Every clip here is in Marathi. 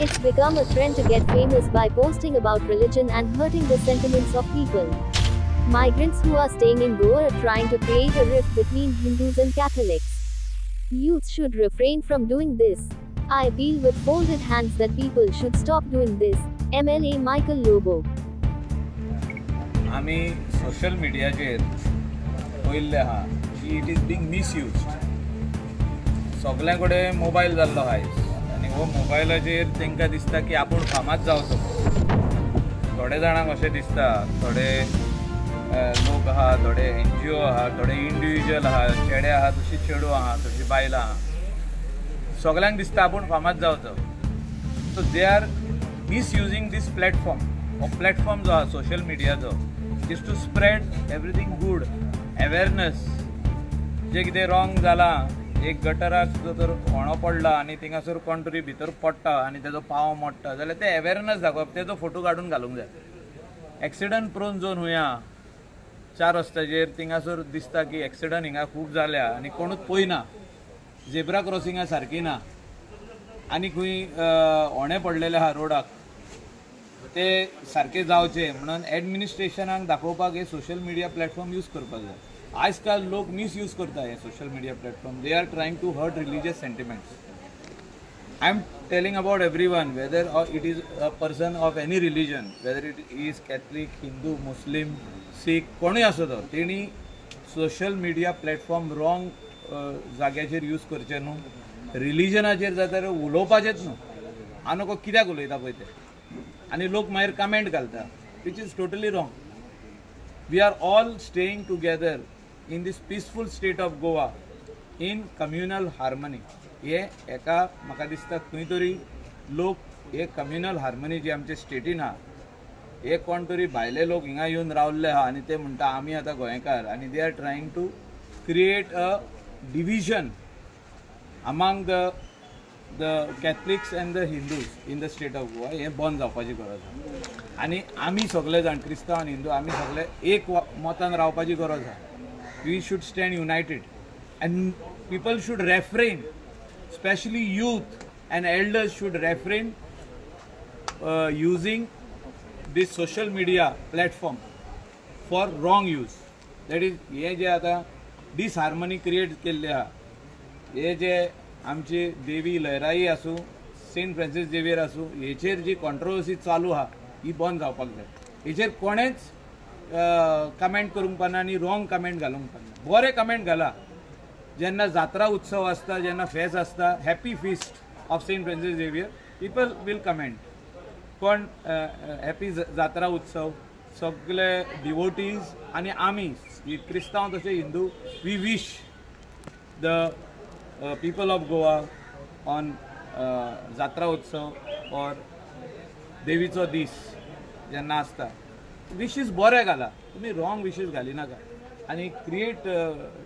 It's become a trend to get famous by posting about religion and hurting the sentiments of people. Migrants who are staying in Goa are trying to create a rift between Hindus and Catholics. Youth should refrain from doing this. I appeal with folded hands that people should stop doing this. MLA Michael Lobo. आमी सोशल मिडियाचेर पयल्ले आहा की इट इज बींग मिसयूज सगल्या कडेन मोबायल जाल्लो आयज आनी हो मोबायलाचेर तांकां दिसता की आपूण फामाद जावचो थोडे जाणांक अशें दिसता थोडे लोक आहा थोडे एन जी ओ आहा थोडे इंडिविज्युअल आहा चेडे आहा तशी चेडू आहा तशी बायलां आहा सगल्यांक दिसता आपूण फामाद जावचो so they are misusing this platform हो प्लॅटफॉर्म जो आहा social मिडियाचो is to spread everything good awareness जे कितें रॉंग जालां एक गटराक सुद्दां जर फोंडो पडला आनी थिंगासर कोण तरी भितर पडटा आनी तेजो पाव मोडटा जाल्यार ते अवेरनेस दाखोवप तेजो फोटो काडून घालूंक जाय एक्सिडंट प्रोन झोन हुया. चार रस्त्याचेर थिंगासर दिसता की एक्सिडंट हिंगा खूब जाल्या आनी कोणूच पळयना झेब्रा क्रॉसिंगा सारकी ना. आनी खंय होणे पडलेले आहा रोडाक ते सारके जावचे. म्हणून एडमिनिस्ट्रेशनाक दाखोवपाक हे सोशल मिडिया प्लॅटफॉर्म यूज करपाक जाय. आयज काल लोक मिसयूज करता हे social media platform they are trying to hurt religious sentiments I am telling about everyone whether it is a person of any religion whether it is Catholic Hindu Muslim Sikh कोणूय असो तो तेणी सोशल मिडिया प्लॅटफॉर्म रॉंग जाग्याचेर यूज करचे न्हू. रिलिजनाचेर जाल्यार उलोवपाचेच न्हू. हांव नको कित्याक उलयता पळय ते? आनी लोक मागीर कमेंट घालता which is totally wrong we are all staying together in this peaceful state of Goa in communal harmony हे एका म्हाका दिसता खंय तरी लोक हे कम्युनल हार्मनी जी आमच्या स्टेटीन आहा हे कोण तरी भायले लोक हिंगा येवन रावल्ले आहा आनी ते म्हणटा आमी आतां गोंयकार. आनी they are trying to create a division among the the Catholics and the Hindus in the state of Goa हें बंद जावपाची गरज आहा. आनी आमी सगळे जाण क्रिस्तांव आनी हिंदू आमी सगळे एक वा- मोतान रावपाची गरज आहा. We should stand united and people should refrain specially youth and elders should refrain using this social media platform for wrong use that is हे जे आतां डिसहार्मनी क्रिएट केल्ले आहा हे जे आमची देवी लयराई आसूं सेंट फ्रांसीस झेवियर आसूं हेचेर जी कॉन्ट्रोवर्सी चालू आहा ही बंद जावपाक जाय. हेचेर कोणेच कमेंट करूंक पाना आनी रॉंग कमेंट घालूंक पाना बरे कमेंट घाला. जेन्ना जात्रा उत्सव आसता जेन्ना फेस्त आसता happy feast of saint Francis Xavier people will comment पण हॅपी जात्रा उत्सव सगळे डिवोटीज आनी आमी क्रिस्तांव तशें Hindu we wish the people of Goa on जात्रा उत्सव ऑर देवीचो दीस जेन्ना आसता विशीस बरे घाला. तुमी रॉंग विशीस घाली नाका. आनी क्रिएट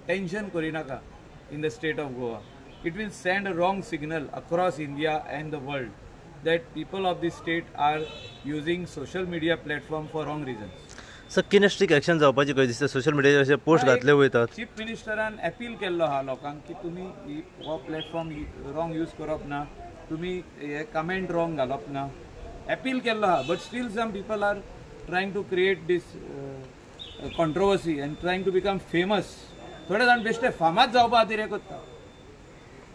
टेन्शन करी नाका in the state of Goa it will send a wrong signal across India and the world that people of this state are using social media platform for wrong reasons sir कितें स्ट्रीक एक्शन जावपाची कशी दिसता. सोशल मिडियाचेर अशे पोस्ट घातले वयतात चीफ मिनिस्टरान अपील केल्लो आहा लोकांक की तुमी ही- हो प्लॅटफॉर्म रॉंग यूज करप ना. तुमी हे कमेंट रॉंग घालप ना. अपील केल्लो आहा but still some people are trying to create uh, controversy and trying to become famous थोडे जाण बेश्टे फामाद जावपा खातीर हे करता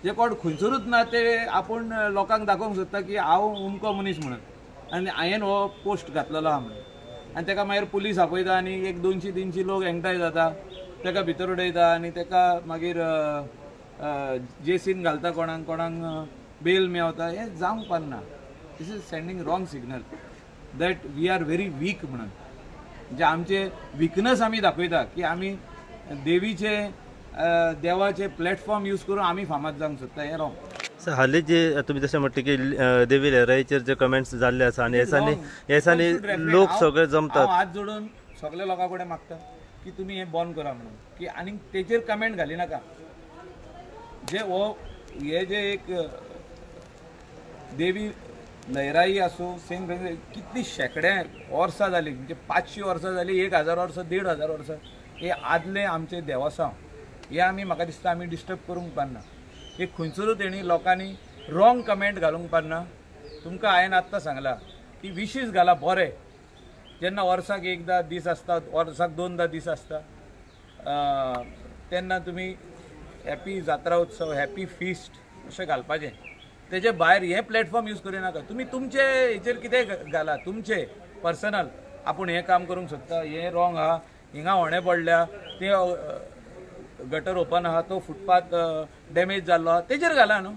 जे कोण खंयसरूच ना ते आपूण लोकांक दाखोवंक सोदता की हांव उमको मनीस म्हणून. आनी हांवें हो पोस्ट घातलेलो आहा म्हणून आनी ताका मागीर पुलीस आपयता आनी एक दोनशी तिनशी लोक एकठांय जाता. ताका भितर उडयता आनी ताका मागीर जेसीन घालता कोणाक कोणाक बेल मेवता. हें जावंक पारना this is sending wrong signal that we are very weak म्हणून. म्हणजे आमचे विकनस आमी दाखयता की आमी देवीचे देवाचे प्लॅटफॉर्म यूज करून आमी फामाद जावंक सोदता हें रॉंग सर हालीं जे तुमी जशें म्हणटा की देवी लहराईचेर जे कमेंट्स जाल्ले आसा आनी हेसांनी हेसांनी लोक सगळे जमतात. हात जोडून सगळे लोकां कडेन मागता की तुमी हें बंद करा म्हणून. की आनी तेचेर कमेंट घाली नाका. जे हो हे जे एक देवी नैराई आसूं सेम किती शेकड्या वर्सां जालीं म्हणजे पांचशीं वर्सां जालीं एक हजार वर्सां देड हजार वर्सां हे आदले आमचे देवासांव हे आमी म्हाका दिसता आमी डिस्टर्ब करूंक पारना हे खंयसरूच तेणी लोकांनी रॉंग कमेंट घालूंक पारना तुमकां हांवें आत्तां सांगलां की विशीस घाला बरे. जेन्ना वर्साक एकदा दीस आसता वर्साक दोनदा दीस आसता तेन्ना तुमी हॅपी जात्रा उत्सव हॅपी फिस्ट अशें घालपाचें. तेजे भायर हें प्लॅटफॉर्म यूज करिनाका तुमी तुमचे हेचेर कितें घाला तुमचे पर्सनल आपूण हें काम करूंक सोदता हें रॉंग आहा हिंगा होणें पडल्या. तें गटर ओपन आहा तो फुटपाथ डॅमेज जाल्लो आहा तेजेर घाला न्हू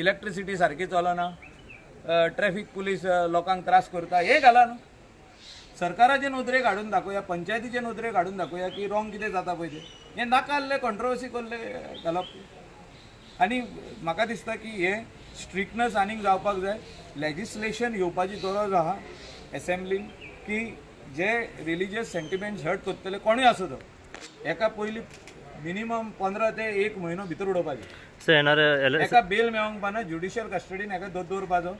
इलेक्ट्रिसिटी सारकी चलना ट्रॅफिक पुलीस लोकांक त्रास करता. हें घाला न्हू सरकाराचे उद्रेक हाडून दाखोवया. पंचायतीचे उद्रेक हाडून दाखोवया की रॉंग कितें जाता पळय तें हें नाका आसलें कंट्रोवर्सी कोल्ले घालप आनी म्हाका दिसता की हे स्ट्रिक्टनस आनीक जावपाक जाय. लेजिस्लेशन येवपाची गरज आहा. एसेंब्लीन की जे रिलिजियस सेंटिमेंट्स हर्ट करतले कोणूय आसूं तो. एका पयलीं मिनिमम पंदरा ते एक म्हयनो भितर उडोवपाचें. एका बेल मेळोंक पाना ज्युडिशियल कस्टडीन एका दोन दवरपाचो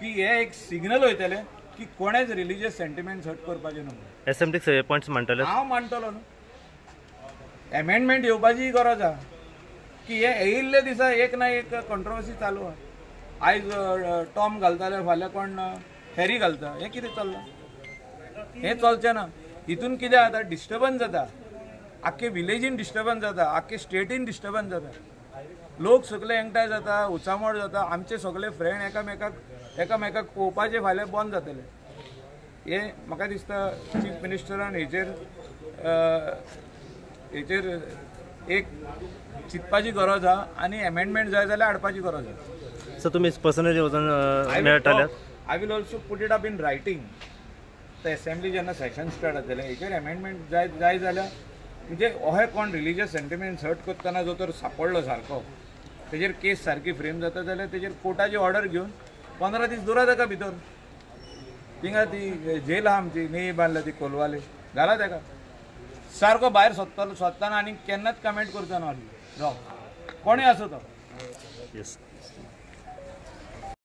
की हे एक सिग्नल वयतले की कोणेच रिलिजियस सेंटिमेंट्स हर्ट करपाचे न्हू एसेंब्लीक सगळे पॉयंट्स मांडटले हांव मानतलो न्हू. एमेंडमेंट येवपाची गरज आहा. की हे येयल्ले दिसा एक ना एक कंट्रोवर्सी चालू आहा. आयज टॉम टॉम घालताले फाल्यां कोण हॅरी घालता? हें कितें चल्लां? हें चलचें ना. हितून कितें जाता? डिस्टर्बन्स जाता. आख्खे विलेजीन डिस्टर्बन्स जाता. आख्खे स्टेटीन डिस्टर्बन्स जाता. लोक सगळे एकठांय जाता उचामळ जाता. आमचे सगळे फ्रेंड एकामेकाक एकामेकाक पळोवपाचे फाल्यां बंद जातले. हे म्हाका दिसता चीफ मिनिस्टरान हेचेर हेचेर एक चिंतपाची गरज आहा आनी एमेंडमेंट जाय जाल्यार हाडपाची गरज आहा सर तुम्ही पर्सनली वचून अ, I will also put it up in writing तर एसेंब्ली जेन्ना सेशन स्टार्ट जातलें हेचेर एमेंडमेंट जाय जाय जाल्यार म्हणजे अहे कोण रिलिजियस सेंटिमेंट्स हर्ट करतना जो तर सापडलो सारको तेजेर केस सारकी फ्रेम जाता जाल्यार तेजेर कोर्टाची ऑर्डर घेवन पंदरा दीस दवरा ताका भितर? थिंगा ती जेल आहा आमची न्ही बांदल्या ती कोलवाले. घाला ताका सारको भायर सोदतलो सोदताना आनी केन्नाच कमेंट करचो ना रॉंग कोणूय आसूं तो येस